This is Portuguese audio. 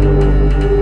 Música